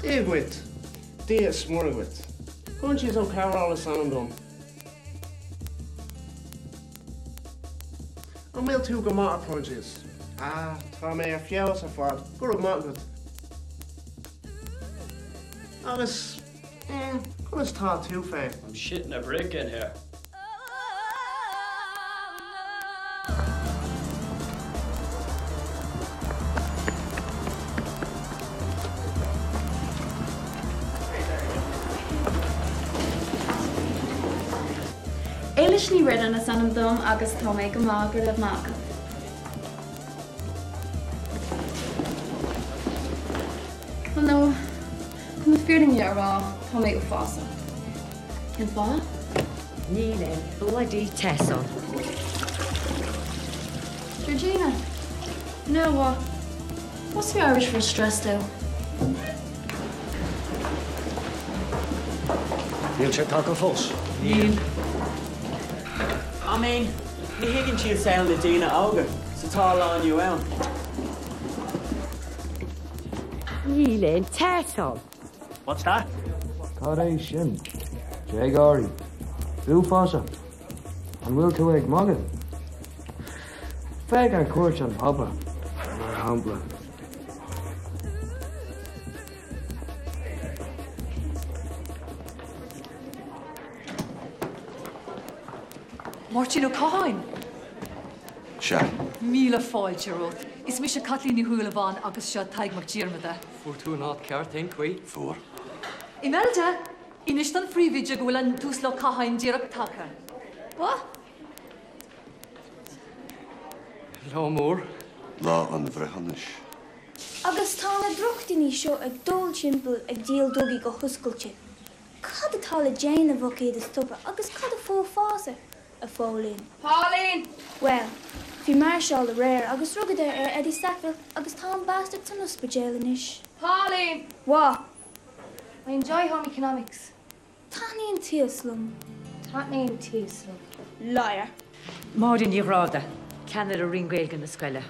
Díaghuiid, dí smórghuiid. Chn siad an ceála san dom. An mé tú go má approaches. Ah, tá mé a fios a fád, gur mágad. Agus, chus tá tú fé. I'm shitting a brick in here. Éiles ní rian na sanam dom agus tá méid go mágur le mácha. nó chun fearing ar bhá tá méid go fása. Cin fá? Ní le bhidí teán. Georgina? No, uh, what's the Irish for stress though? Níl sé take fós. Níl. I mean, ní higann siad saoil na daine ága sa táláinniu ann. Ní le teán. What's that? Tá é sin. Jé gáí. Bú fása. An bhfuil tú ag magad. Feig an cuairt an papa mar Martin O'Cain. Se. Míle fáil serót. Is mis se catlíní húla agus seo taig mar tíirrmaide. Fuair tú ná ceartain chuí? Fuair. I meilde, inis an phríomhíide go bhfuil an dús le cahain díireach tacha. Ba? Lá mór? Lá an bhrehanis. Agus tála drochttaní seo ag dóil timppla ag díal dógaí go thuscailte. Cad atála déanana bhcéad a stoppa agus cad a fó fása. A fólín. Pauline! Well, hí mar seáil a réir agus rugad ar Eddie Sackville agus tá basta san ospedéalanis. Pauline! Wá, I enjoy home economics. Táíon tíoslum. Tánaon tíoslam. Liar. Máin íráda, ceanar a ringréilgan na scoile.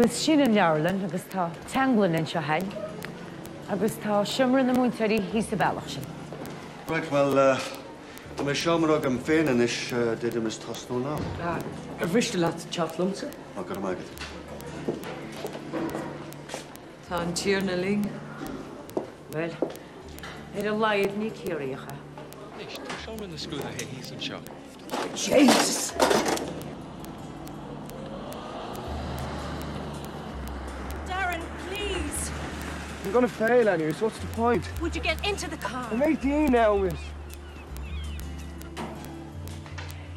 Agus sin an leirlan agus tá teanglan in seo hain, agus tá siimran na múteirí hí sa bailach sin. Right, well, uh, Tá mé seomar agam féanaan is déidir is tasú ná. Ar bhiiste le chatlumsa? a gur maigad. Tá an tír na ling. Well, ar a laiad ní céiríocha. Nis, tá seom in na scoúil a hí an seo. Jesus! I'm gonna fail anyways, what's the point? Would you get into the car? I'm 18 now, miss.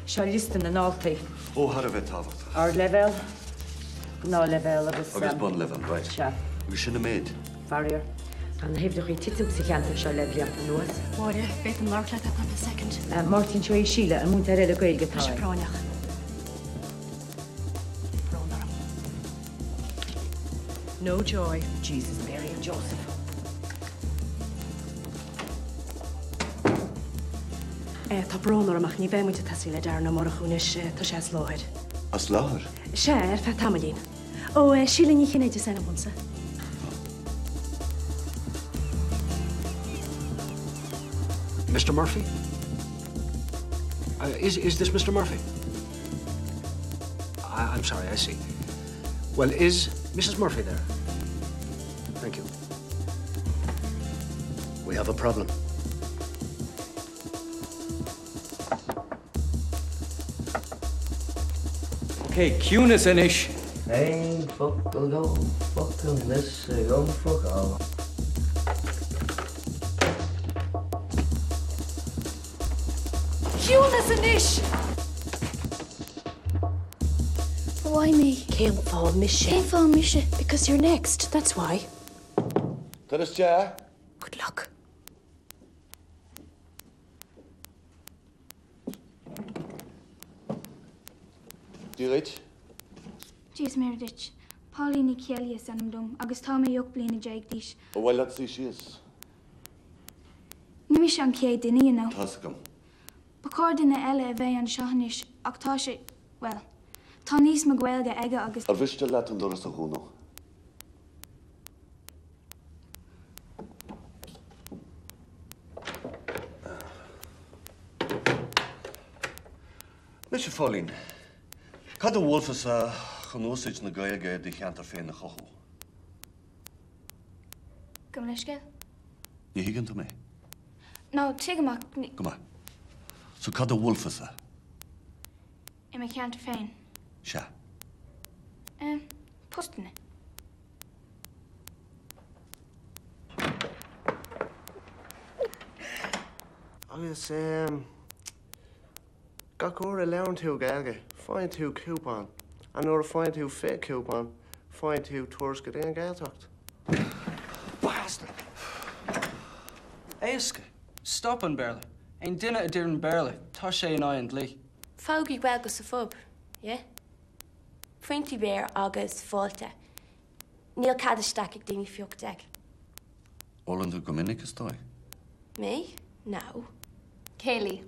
Charlisten and Alfie. Oh, harvet havet. Our level. No level of oh, us. Agus one level, right. Sure. We should have made. Farrier. And have the great title psychiatrist of Charlotte Liapin was. What if Beth and Mark let that on a second? Eh, Martin Choi Sheila and Montarello Gail Gatar. Pronach. No joy. Jesus, Mary. Joseph. Eh, tá branar amach ní bhémuinte tasí le dearna mar a chuúnis tá sé láid. As láthir. sé ar fe tamlín. ó síla ní chinnéidir sanna munsa. Mr. Murphy? Uh, is, is this Mr. Murphy? I, I'm sorry, I see. Well, is Mrs. Murphy there? We have a problem. Okay, Cunis in ish. Hey, fuck, go go. Fucking this, uh, go fuck all. Siúnas a níis! Why me? Céim fá mis Céim fá mise. Because you're next, that's why. Tá is te? Dí réit? Díos mé dit. Paulíní ceala sanm dom, agus tá mé jog bliana deag díis. ó bhfuil le sí sios. Ní mis an cé duine ná. Tá gom. cádaine eile a bheith an seanis ach tá sé well. Tá níos me ghilge aige agus Ar bhiiste le an doras a húnó. Mis sé Cad bhfuilfas a chanóid na gaige d cheantar féin na choú. go leisce? Ní higann tú mé? No tuigeach Go mai. So cad a bhfuilfasa i me ceanta féin. se. Postne. Agus um, ga go a lean tú gaige, fáin tú cúpán, an nóair a fáin tú fé cúpán, fáin tú tuairs go dé an. Bastard! Éasca, stop an bearla. Ein dinner a dúr eh an bearla, tá sé an áon lí. Fágaí bhil go sa fub, é? Fuintí béir agus fáilte. Neil cad isteach ag daoine fiocht ag. Ólan tú go minic is dói. Mé? No. Kaylee.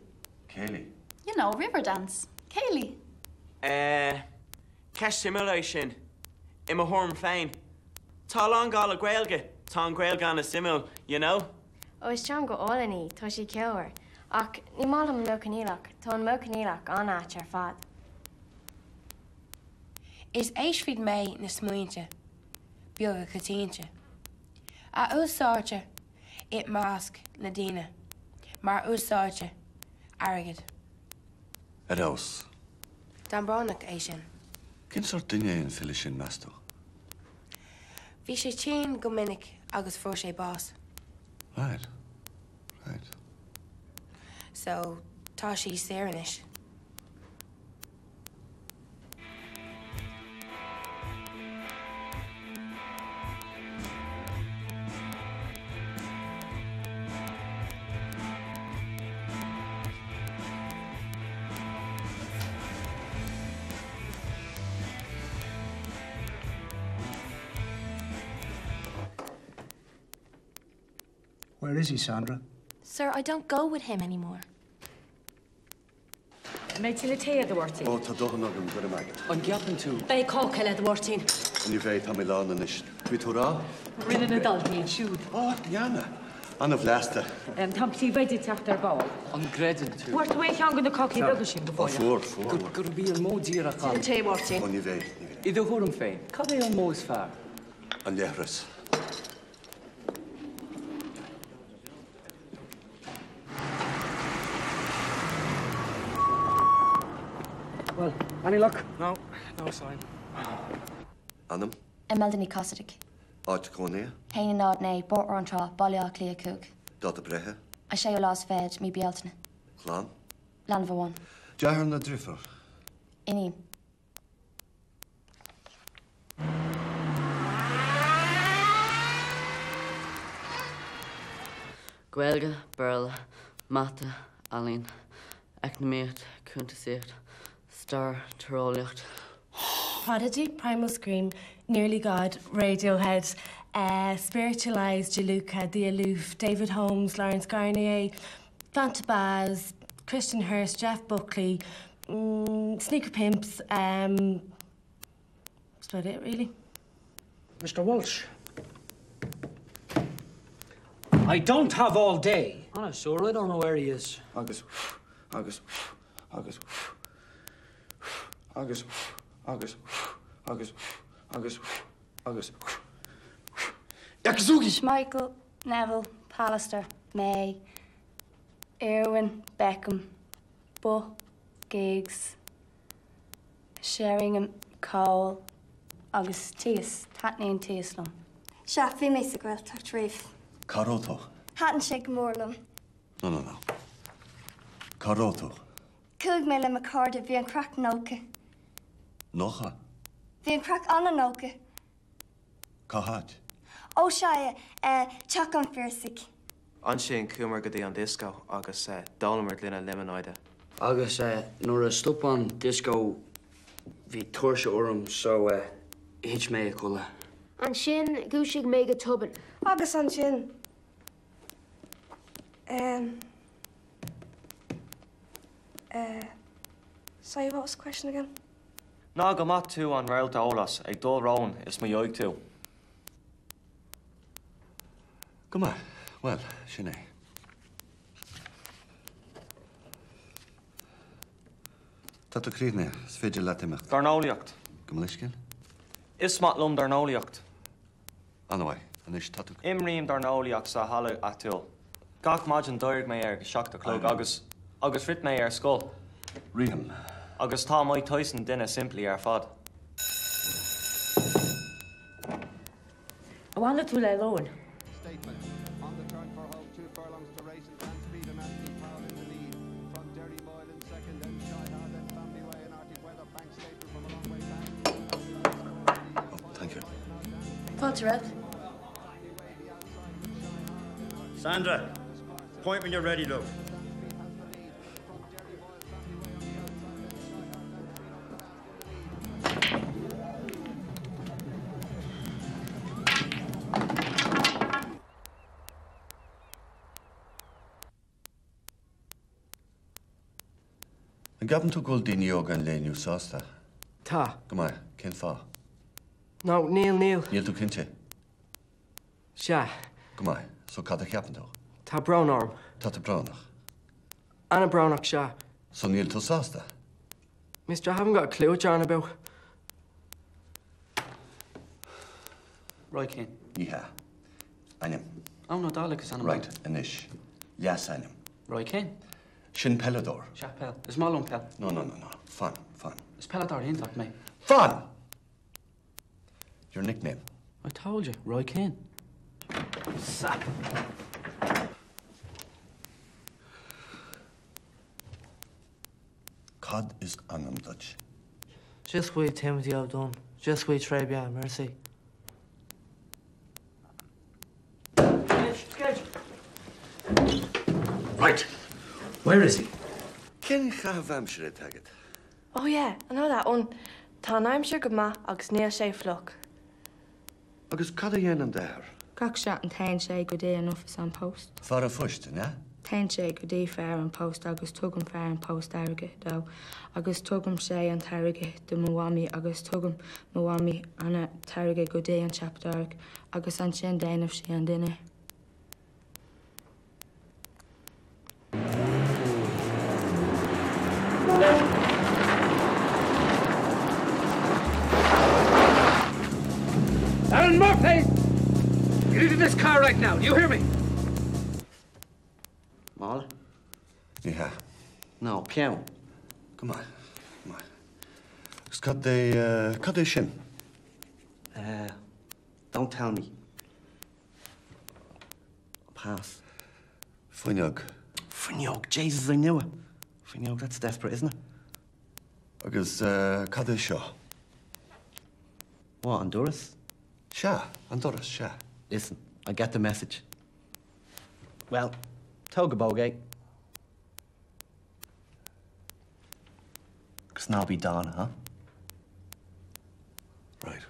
Céala. You know, river dance. Kaylee. Eh, ceis simulé sin. I a thum féin. Tá an gáil a ghilge, tá an ghil gan na simú, you know? ó is tean go álaní tá sí ceir ach ní má am mocaníach tá an mocaníach an áit ar fad. Is éisfid mé na smuointe, beag a catínte. A úsáte it másc na díine, mar úsáte agad. Ás. Dan bránach é sin. Cin sort duine an fi sin meú. Bhí sé tí go minic agus fu sé bás, Right. so tá sí séanis. Where is he, Sandra? Sir, I don't go with him anymore. Mae til y te ddwrtyn. O, ta dohon o gym gwrdd ymag. O'n giapyn tŵ. Be cocel ddwrtyn. Yn i feit am i lan yn eisiau. Dwi tŵra? Ryn yn y dalgi yn siwd. O, Niana. Anna flasta. Um, tam ti wedi tacht ar bol. Ond gredyn tŵ. Wart wei llawn gyda coci ddod yn siwd. O, ffwr, ffwr. Gwrbi yn mô dir ac al. Y te ddwrtyn. O'n i feit. Iddo hwrm fein. Cadw ei o'n môs far? Yn lehrys. Any luck? No, no sign. Anam, Imeldaní cosadic. áit cónéa, Chéine nád né bor anrá bailach lí a cúg. dá a brethe, A sé lás féid mí bealtana. chláán. Lan bhhain. Dehar na ddrifar. Iní. Gwelga, Burl, Mata, Alin, Ecnamiat, Kuntasit, Star, Tyroleacht. Prodigy, Primal Scream, Nearly God, Radiohead, uh, Spiritualized, Jaluka, The Aloof, David Holmes, Laurent Garnier, Fanta Baz, Christian Hurst, Jeff Buckley, mm, Sneaker Pimps. Um, that's about it, really. Mr. Walsh. I don't have all day. I'm sure I don't know where he is. Agus, agus, agus, agus, agus, agus, agus. Yakizugi! Michael, Neville, Pallister, May, Irwin, Beckham, Bo, Giggs, Sheringham, Cole, agus Tis, Tatnain Tislam. Siaffi meis y gweld ta'r trif. Carotoch. No, no, no. Carotoch. Cwg mewn am y cord y fi yn. Nócha. Bhí an crack anna nóca. Cahat. Ó se teach an fearsaigh. An sin cumar go dtí an disco agus dálamir lína lemonáide. Agus uh, nuair a stopán disco hí tuairse orm so uh, hit mé a chola. An sin gúsigh mé go tuban. Agus an sin. Um, Uh, sorry, what was the question again? Ná go mat tú an réilta ólas ag dul rán is mo dheoig tú. Go ma, well, sin é. Tá tú críne, s féidir letimecht. Darnóliacht. Go leiscin? Is mat lum darnóliacht. Anhhaid, an is tá Imríim darnóliaach sa hala atúil. Gach maid an doirg mé ar seachta clog agus agus rit mé ar scóil. Riam. Agus tá maiid toisan duine simplí ar fad. Bhhaile tú le lóin. Thank you. Fáte Sandra, point when you're ready, love. An gapan tú ghil daine og an léniu sásta. Tá. Go mai, cin fá. No, Neil, Neil. Níl tú cinnte. Se. Go mai, so cad a cheapan tú. Tá brown arm. Tá a bránach. Anna Brownach se. So níl tú sásta. Mister, I haven't got a clue what you're on about. Right, Kane. Níhe. Anim. Oh, no, Dalek anam. Right, inis. Yes, anim. Right, Kane. Sin pelador. Chapel. Is Malon Pel. No, no, no, no. Fun, fan. Is Peladar hintach me? Fun! Your nickname. I told you, Roy Keane. Sap. Cod is anam Dutch. Just wait, Timothy O'Donnell. Just wait, très bien, merci. Right. Where is he? Cin cha bhamsire tagad. Oh yeah, I know that one. Tá naim sure go ma agus níl sé floch. Agus cad a dhéanam deir. Gach se an tain sé go dé an office an post. Far a fuiste, ne? Tain sé go dé fear an post agus tugam fear an post aige dó. agus tugam sé an teige do mhami agus tugam mhami anna teige go dé an chapdarg agus an sin déanamh sé an duine. Car right now. Do you hear me? Mal? Yeah. No, piano. Come on. Come on. Gus cad é uh, cad é sin? Uh, don't tell me. Pass. Fuineog. Fuineog, Jesus, I knew it. Fuineog, that's desperate, isn't it? Agus uh, cad é seo? What, Honduras? Se, Honduras, se. Listen, I get the message. Well, Toga Bogey. Snobby Don, huh? Right.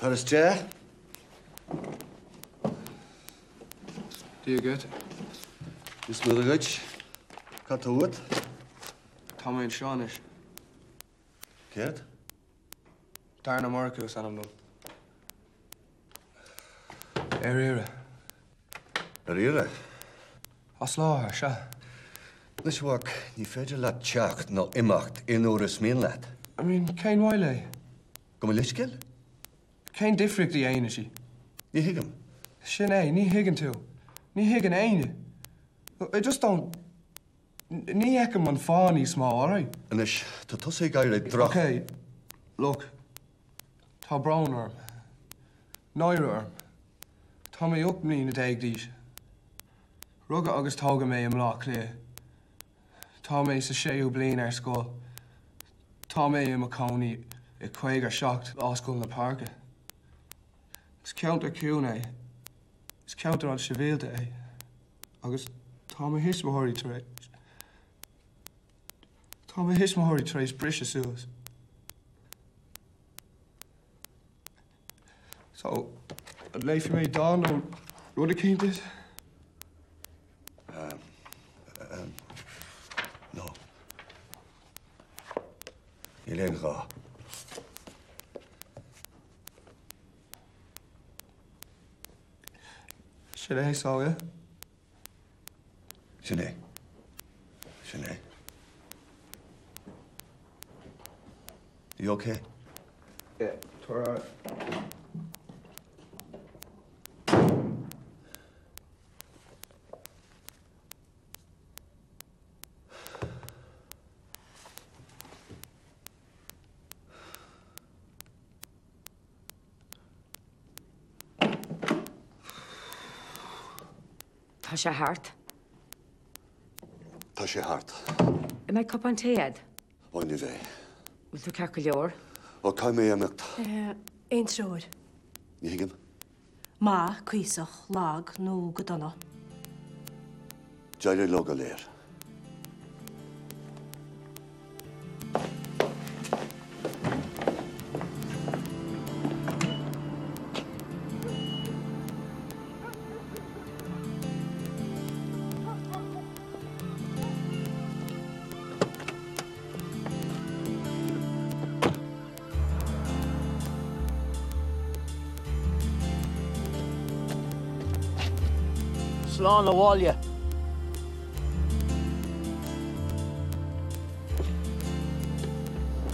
Paris chair. Dear Goethe. Miss Milrich. Katawut. Tamin Shanish. Kid? Darna Marcus Anamno. Erira. Erira? Asla, Sha. This work, fed fedja lat chacht no imacht in orus min lat. I mean, Kane Wiley. Kom lichkil? Céin difric í aine si. Ní hiigem? Sin é, ní higann tú. Ní higann aine. I just don't... Ní ecem an fáí smá, all right? Anis, tá tosaí gaiir drach. Okay, look. Tá brown arm. Nair arm. Tá mé op ní na déag díis. Rugga agus tága mé am lá lé. Tá mé sa séú blion ar scóil. Tá mé am a cáí i chuig a seacht áscoil na parke. Is ceantar cúna é. Is ceantar an sivéalte é. agus tá a hismathirí taréis. Tá a hismathirí taréis brise suasas. So, leif mé dá nó rud a céntas? Um, um, no. I le rá. Se é sága? Sinné. Sinné. You okay? Yeah, Tora. Tá sé hart? Tá sé hart. I mae copan tead? O'n i fe. Wyl tu cael gwylio'r? O, cael mi ymwneud. Ein trwy'r. Ni hingym? Ma, cwysoch, lag, nhw gyda nhw. Jair ei log o leir. Solano, olha.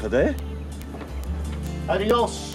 Cadê? Adiós.